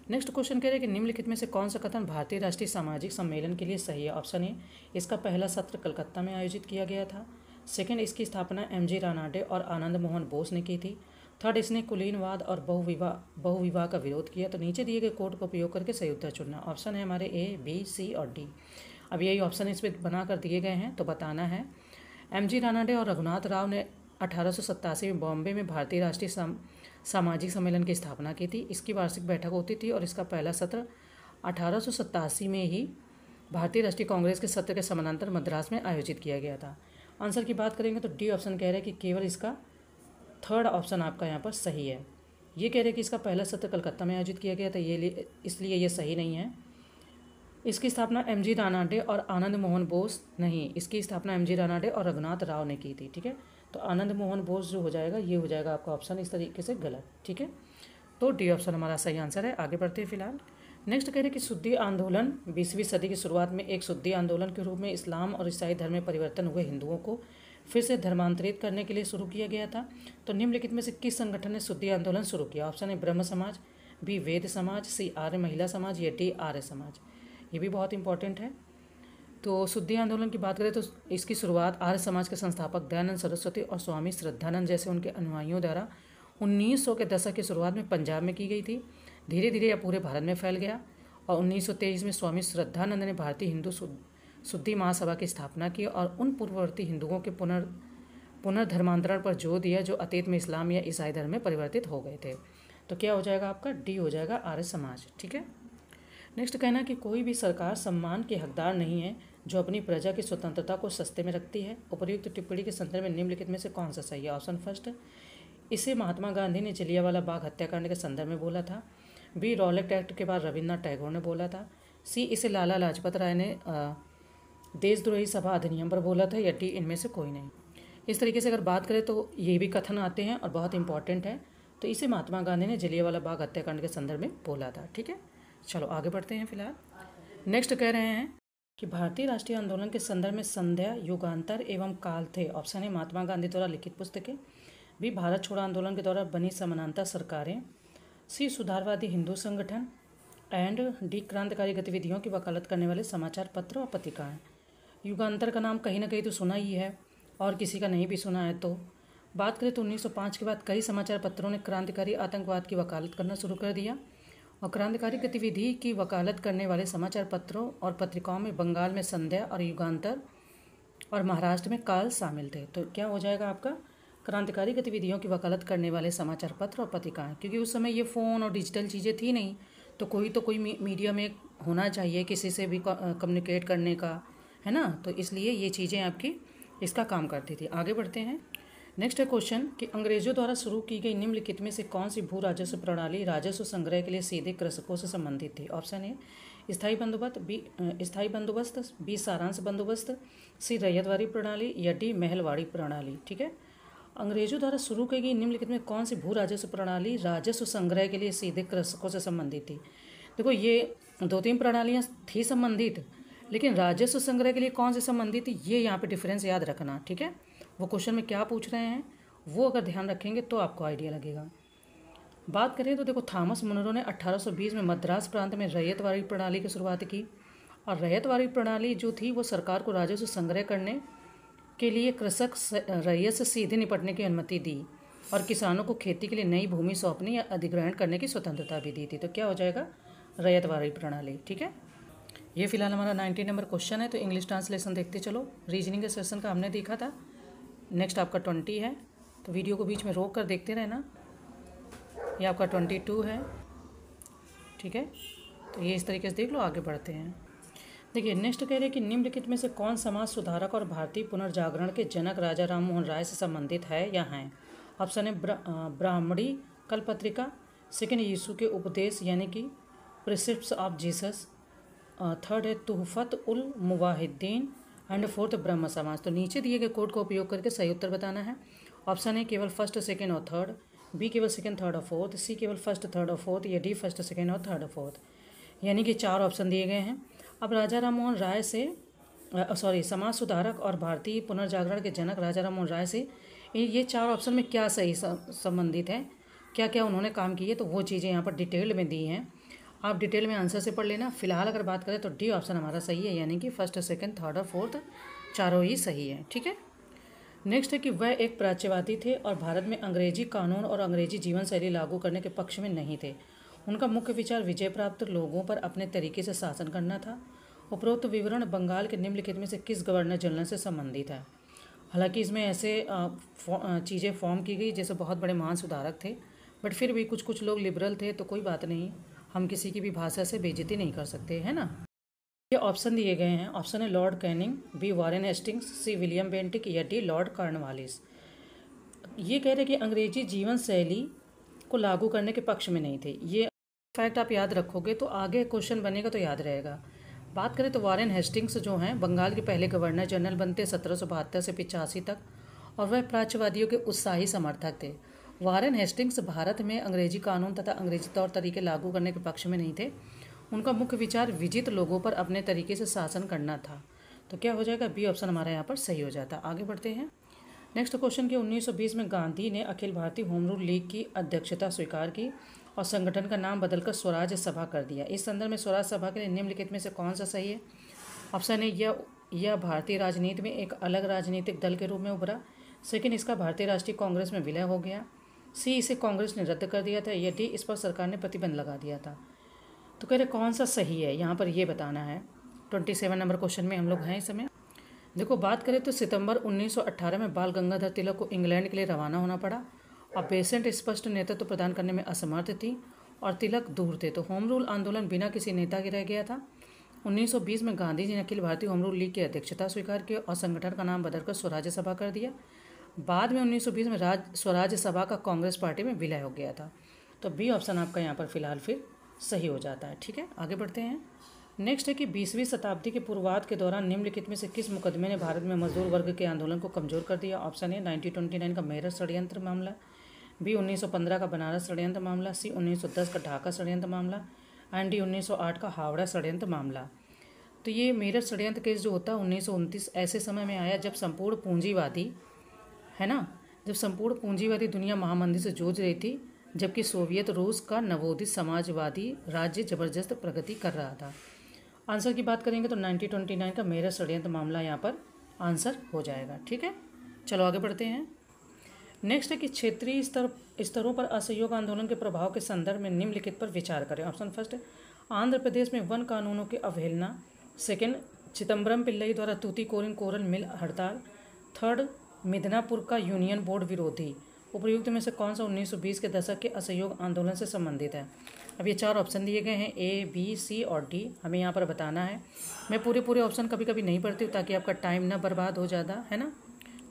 नेक्स्ट क्वेश्चन कह रहे हैं कि निम्नलिखित में से कौन सा कथन भारतीय राष्ट्रीय सामाजिक सम्मेलन के लिए सही है? ऑप्शन ए इसका पहला सत्र कलकत्ता में आयोजित किया गया था। सेकेंड इसकी स्थापना एम जी रानाडे और आनंद मोहन बोस ने की थी। थर्ड इसने कुलीनवाद और बहुविवाह बहुविवाह का विरोध किया। तो नीचे दिए गए कोड का उपयोग करके सही उत्तर चुनना। ऑप्शन है हमारे ए बी सी और डी अब यही ऑप्शन इसमें पर बना कर दिए गए हैं तो बताना है। एम जी रानाडे और रघुनाथ राव ने अठारह सौ सत्तासी में बॉम्बे में भारतीय राष्ट्रीय साम, सामाजिक सम्मेलन की स्थापना की थी। इसकी वार्षिक बैठक होती थी और इसका पहला सत्र अठारह सौ सतासी में ही भारतीय राष्ट्रीय कांग्रेस के सत्र के समानांतर मद्रास में आयोजित किया गया था। आंसर की बात करेंगे तो डी ऑप्शन कह रहे हैं कि केवल इसका थर्ड ऑप्शन आपका यहाँ पर सही है। ये कह रहे हैं कि इसका पहला सत्र कलकत्ता में आयोजित किया गया था ये इसलिए ये सही नहीं है। इसकी स्थापना एम जी रानाडे और आनंद मोहन बोस नहीं इसकी स्थापना एम जी रानाडे और रघुनाथ राव ने की थी ठीक है? तो आनंद मोहन बोस जो हो जाएगा, ये हो जाएगा आपका ऑप्शन इस तरीके से गलत, ठीक है? तो डी ऑप्शन हमारा सही आंसर है, आगे बढ़ते हैं फ़िलहाल। नेक्स्ट कह रहे कि शुद्धि आंदोलन, बीसवीं सदी की शुरुआत में एक शुद्धि आंदोलन के रूप में इस्लाम और ईसाई धर्म में परिवर्तन हुए हिंदुओं को, फिर से धर्मांतरित करने के लिए शुरू किया गया था। तो निम्नलिखित में से किस संगठन ने शुद्धि आंदोलन शुरू किया? ऑप्शन है ब्रह्म समाज बी वेद समाज सी आर्य महिला समाज, या डी आर्य समाज। ये भी बहुत इंपॉर्टेंट है। तो शुद्धि आंदोलन की बात करें तो इसकी शुरुआत आर्य समाज के संस्थापक दयानंद सरस्वती और स्वामी श्रद्धानंद जैसे उनके अनुयायियों द्वारा 1900 के दशक की शुरुआत में पंजाब में की गई थी। धीरे धीरे यह पूरे भारत में फैल गया और 1923 में स्वामी श्रद्धानंद ने भारतीय हिंदू शुद्धि महासभा की स्थापना की और उन पूर्ववर्ती हिंदुओं के पुनर्, पुनर्धर्मांतरण पर ज़ोर दिया जो अतीत में इस्लाम या ईसाई धर्म में परिवर्तित हो गए थे। तो क्या हो जाएगा आपका? डी हो जाएगा आर्य समाज, ठीक है? नेक्स्ट कहना कि कोई भी सरकार सम्मान के हकदार नहीं है। जो अपनी प्रजा की स्वतंत्रता को सस्ते में रखती है। उपर्युक्त तो टिप्पणी के संदर्भ में निम्नलिखित में से कौन सा सही है? ऑप्शन फ़र्स्ट, इसे महात्मा गांधी ने जलियावाला बाग हत्याकांड के संदर्भ में बोला था। बी रॉलेक्ट एक्ट के बाद रविन्द्रनाथ टैगोर ने बोला था। सी, इसे लाला लाजपत राय ने देशद्रोही सभा अधिनियम पर बोला था या डी इनमें से कोई नहीं। इस तरीके से अगर बात करें तो ये भी कथन आते हैं और बहुत इंपॉर्टेंट है। तो इसे महात्मा गांधी ने जलियावाला बाग हत्याकांड के संदर्भ में बोला था। ठीक है? चलो, आगे बढ़ते हैं फ़िलहाल। नेक्स्ट कह रहे हैं कि भारतीय राष्ट्रीय आंदोलन के संदर्भ में संध्या, युगांतर एवं काल थे। ऑप्शन है महात्मा गांधी द्वारा लिखित पुस्तकें। भी भारत छोड़ो आंदोलन के द्वारा बनी समानांतर सरकारें। सी, सुधारवादी हिंदू संगठन। एंड, डी, क्रांतिकारी गतिविधियों की वकालत करने वाले समाचार पत्र और पत्रिकाएँ। युगांतर का नाम कहीं ना कहीं तो सुना ही है, और किसी का नहीं भी सुना है तो। बात करें तो 1905 के बाद कई समाचार पत्रों ने क्रांतिकारी आतंकवाद की वकालत करना शुरू कर दिया। क्रांतिकारी गतिविधि की वकालत करने वाले समाचार पत्रों और पत्रिकाओं में बंगाल में संध्या और युगांतर और महाराष्ट्र में काल शामिल थे। तो क्या हो जाएगा आपका? क्रांतिकारी गतिविधियों की वकालत करने वाले समाचार पत्र और पत्रिकाएँ। क्योंकि उस समय ये फ़ोन और डिजिटल चीज़ें थी नहीं तो कोई तो कोई मीडिया में होना चाहिए किसी से भी कम्युनिकेट करने का, है ना? तो इसलिए ये चीज़ें आपकी, इसका काम करती थी। आगे बढ़ते हैं। नेक्स्ट है क्वेश्चन कि अंग्रेज़ों द्वारा शुरू की गई निम्नलिखित में से कौन सी भू राजस्व प्रणाली राजस्व संग्रह के लिए सीधे कृषकों से संबंधित थी? ऑप्शन ए स्थायी बंदोबस्त बी स्थायी बंदोबस्त बी सारांश बंदोबस्त सी रैयतवाड़ी प्रणाली या डी महलवाड़ी प्रणाली। ठीक है? अंग्रेज़ों द्वारा शुरू की गई निम्नलिखित में कौन सी भू राजस्व प्रणाली राजस्व संग्रह के लिए सीधे कृषकों से संबंधित थी? देखो, ये दो तीन प्रणालियाँ थी संबंधित, लेकिन राजस्व संग्रह के लिए कौन से संबंधित ये यहाँ पे डिफरेंस याद रखना। ठीक है? वो क्वेश्चन में क्या पूछ रहे हैं, वो अगर ध्यान रखेंगे तो आपको आइडिया लगेगा। बात करें तो देखो, थॉमस मुनरो ने 1820 में मद्रास प्रांत में रैयतवाड़ी प्रणाली की शुरुआत की और रैयतवाड़ी प्रणाली जो थी, वो सरकार को राजस्व संग्रह करने के लिए कृषक रैयत से सीधे निपटने की अनुमति दी और किसानों को खेती के लिए नई भूमि सौंपने या अधिग्रहण करने की स्वतंत्रता भी दी थी। तो क्या हो जाएगा? रैयतवाड़ी प्रणाली, ठीक है? ये फ़िलहाल हमारा नाइन्टी नंबर क्वेश्चन है तो इंग्लिश ट्रांसलेशन देखते चलो। रीजनिंग सेशन का हमने देखा था। नेक्स्ट आपका ट्वेंटी है। तो वीडियो को बीच में रोक कर देखते रहना। ये आपका ट्वेंटी टू है। ठीक है? तो ये इस तरीके से देख लो, आगे बढ़ते हैं। देखिए नेक्स्ट कह रहे हैं कि निम्नलिखित में से कौन समाज सुधारक और भारतीय पुनर्जागरण के जनक राजा राम मोहन राय से संबंधित है या हैं? ऑप्शन है ब्राह्मणी कल पत्रिका सेकेंड यीशु के उपदेश, यानी कि प्रिसिप्स ऑफ़ जीसस थर्ड है तुहफत उल मुवाहिद्दीन एंड फोर्थ ब्रह्म समाज। तो नीचे दिए गए कोड का उपयोग करके सही उत्तर बताना है। ऑप्शन है केवल फ़र्स्ट सेकेंड और थर्ड बी केवल सेकेंड थर्ड और फोर्थ सी केवल फ़र्स्ट थर्ड और फोर्थ या डी फ़र्स्ट सेकेंड और थर्ड और फोर्थ यानी कि चार ऑप्शन दिए गए हैं। अब राजा राम मोहन राय से सॉरी समाज सुधारक और भारतीय पुनर्जागरण के जनक राजा राम मोहन राय से ये चार ऑप्शन में क्या सही संबंधित है? क्या क्या उन्होंने काम किए? तो वो चीज़ें यहाँ पर डिटेल में दी हैं। आप डिटेल में आंसर से पढ़ लेना। फ़िलहाल अगर बात करें तो डी ऑप्शन हमारा सही है, यानी कि फ़र्स्ट, सेकंड, थर्ड और फोर्थ चारों ही सही है, ठीक है? नेक्स्ट है कि वह एक प्राच्यवादी थे और भारत में अंग्रेज़ी कानून और अंग्रेज़ी जीवन शैली लागू करने के पक्ष में नहीं थे। उनका मुख्य विचार विजय प्राप्त लोगों पर अपने तरीके से शासन करना था। उपरोक्त विवरण बंगाल के निम्नलिखित में से किस गवर्नर जनरल से संबंधित है? हालाँकि इसमें ऐसे चीज़ें फॉर्म की गई जैसे बहुत बड़े महान सुधारक थे, बट फिर भी कुछ कुछ लोग लिबरल थे तो कोई बात नहीं। हम किसी की भी भाषा से बेजती नहीं कर सकते, है ना? ये ऑप्शन दिए गए हैं। ऑप्शन है Lord Canning, B Warren Hastings, C William Bentinck, या डी लॉर्ड कार्नवालिस। ये कह रहे कि अंग्रेज़ी जीवन शैली को लागू करने के पक्ष में नहीं थे। ये फैक्ट आप याद रखोगे तो आगे क्वेश्चन बनेगा तो याद रहेगा। बात करें तो वारेन हेस्टिंग्स जो हैं, बंगाल के पहले गवर्नर जनरल बनते सत्रह सौ बहत्तर से पिचासी तक, और वह प्राच्यवादियों के उत्साही समर्थक थे। वारेन हेस्टिंग्स भारत में अंग्रेज़ी कानून तथा अंग्रेज़ी तौर तरीके लागू करने के पक्ष में नहीं थे। उनका मुख्य विचार विजित लोगों पर अपने तरीके से शासन करना था। तो क्या हो जाएगा? बी ऑप्शन हमारा यहाँ पर सही हो जाता। आगे बढ़ते हैं। नेक्स्ट क्वेश्चन के 1920 में गांधी ने Akhil Bharatiya home rule league की अध्यक्षता स्वीकार की और संगठन का नाम बदलकर स्वराज सभा कर दिया। इस संदर्भ में स्वराज सभा के लिए निम्नलिखित में से कौन सा सही है? ऑप्शन ए यह यह भारतीय राजनीति में एक अलग राजनीतिक दल के रूप में उभरा, सेकेंड इसका भारतीय राष्ट्रीय कांग्रेस में विलय हो गया। सी, इसे कांग्रेस ने रद्द कर दिया था या डी इस पर सरकार ने प्रतिबंध लगा दिया था। तो कह रहे, कौन सा सही है? यहाँ पर ये बताना है। ट्वेंटी सेवन नंबर क्वेश्चन में हम लोग हैं इस समय। देखो, बात करें तो सितंबर 1918 में बाल गंगाधर तिलक को इंग्लैंड के लिए रवाना होना पड़ा। और बेसेंट स्पष्ट नेतृत्व तो प्रदान करने में असमर्थ थी और तिलक दूर थे। तो होम रूल आंदोलन बिना किसी नेता के रह गया था। 1920 में गांधी जी ने Akhil Bharatiya home rule league की अध्यक्षता स्वीकार की और संगठन का नाम बदलकर स्वराज्य सभा कर दिया। बाद में 1920 में राज, स्वराज्य सभा का कांग्रेस पार्टी में विलय हो गया था। तो बी ऑप्शन आपका यहाँ पर फ़िलहाल फिर सही हो जाता है, ठीक है? आगे बढ़ते हैं। नेक्स्ट है कि बीसवीं शताब्दी के पूर्वाध के दौरान निम्नलिखित में से किस मुकदमे ने भारत में मजदूर वर्ग के आंदोलन को कमज़ोर कर दिया? ऑप्शन है नाइनटीन का मेरठ षडयंत्र मामला। बी 1915 का बनारस षडयंत्र मामला। सी 1910 का ढाका षडयंत्र मामला। एंड डी 1908 का हावड़ा षडयंत्र मामला। तो ये मेरठ षडयंत्र केस जो होता है, उन्नीस सौ उनतीस ऐसे समय में आया जब संपूर्ण पूंजीवादी है ना? जब संपूर्ण पूंजीवादी दुनिया महामंदी से जूझ रही थी, जबकि सोवियत रूस का नवोदित समाजवादी राज्य ज़बरदस्त प्रगति कर रहा था। आंसर की बात करेंगे तो 1929 का मेरा षडयंत्र मामला यहाँ पर आंसर हो जाएगा, ठीक है? चलो आगे बढ़ते हैं। नेक्स्ट है कि क्षेत्रीय स्तर, स्तरों पर असहयोग आंदोलन के प्रभाव के संदर्भ में निम्नलिखित पर विचार करें। ऑप्शन फ़र्स्ट, आंध्र प्रदेश में वन कानूनों की अवहेलना। सेकेंड चिदम्बरम पिल्लई द्वारा तूती कोरिन कोरल मिल हड़ताल। थर्ड मिदनापुर का यूनियन बोर्ड विरोधी। उपयुक्त में से कौन सा 1920 के दशक के असहयोग आंदोलन से संबंधित है? अब ये चार ऑप्शन दिए गए हैं ए बी सी और डी हमें यहाँ पर बताना है। मैं पूरे पूरे ऑप्शन कभी कभी नहीं पढ़ती हूँ ताकि आपका टाइम ना बर्बाद हो ज़्यादा है ना?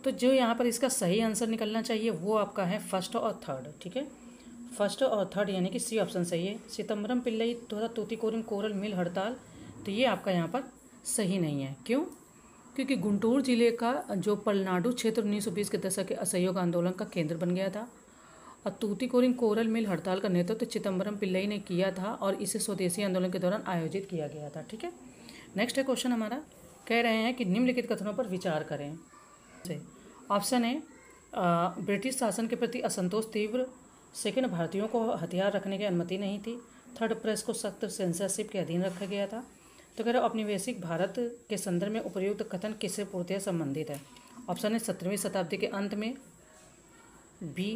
तो जो यहाँ पर इसका सही आंसर निकलना चाहिए, वो आपका है फ़र्स्ट और थर्ड, ठीक है? फ़र्स्ट और थर्ड यानी कि सी ऑप्शन सही है। सितम्बरम पिल्लई द्वारा तूतीकोरिन कोरल मिल हड़ताल तो ये आपका यहाँ पर सही नहीं है। क्यों? क्योंकि गुंटूर ज़िले का जो पलनाडु क्षेत्र 1920 के दशक के असहयोग आंदोलन का केंद्र बन गया था। और तूतीकोरिन कोरल मिल हड़ताल का नेतृत्व तो चिदम्बरम पिल्लई ने किया था और इसे स्वदेशी आंदोलन के दौरान आयोजित किया गया था, ठीक है? नेक्स्ट है क्वेश्चन हमारा। कह रहे हैं कि निम्नलिखित कथनों पर विचार करें। ऑप्शन है ब्रिटिश शासन के प्रति असंतोष तीव्र। सेकेंड भारतीयों को हथियार रखने की अनुमति नहीं थी। थर्ड प्रेस को सख्त सेंसरशिप के अधीन रखा गया था। तो कह रहे औपनिवेशिक भारत के संदर्भ में उपयुक्त कथन किससे पूर्णतः संबंधित है? ऑप्शन है, सत्रहवीं शताब्दी के अंत में, बी,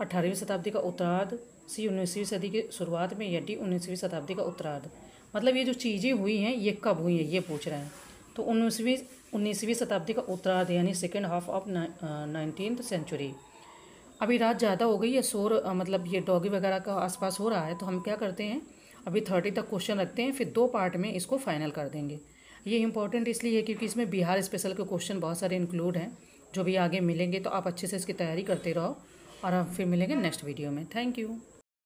अठारहवीं शताब्दी का उत्तरार्ध, सी, उन्नीसवीं सदी की शुरुआत में, या डी, उन्नीसवीं शताब्दी का उत्तरार्ध। मतलब ये जो चीज़ें हुई हैं, ये कब हुई हैं, ये पूछ रहे हैं। तो उन्नीसवीं उन्नीसवीं शताब्दी का उत्तरार्ध, यानी second half of nineteen century अभी रात ज़्यादा हो गई है, शोर मतलब ये डॉगी वगैरह का आसपास हो रहा है तो हम क्या करते हैं? अभी थर्टी तक क्वेश्चन रखते हैं, फिर दो पार्ट में इसको फाइनल कर देंगे। ये इंपॉर्टेंट इसलिए है क्योंकि इसमें बिहार स्पेशल के क्वेश्चन बहुत सारे इंक्लूड हैं। जो भी आगे मिलेंगे तो आप अच्छे से इसकी तैयारी करते रहो और हम फिर मिलेंगे नेक्स्ट वीडियो में। Thank you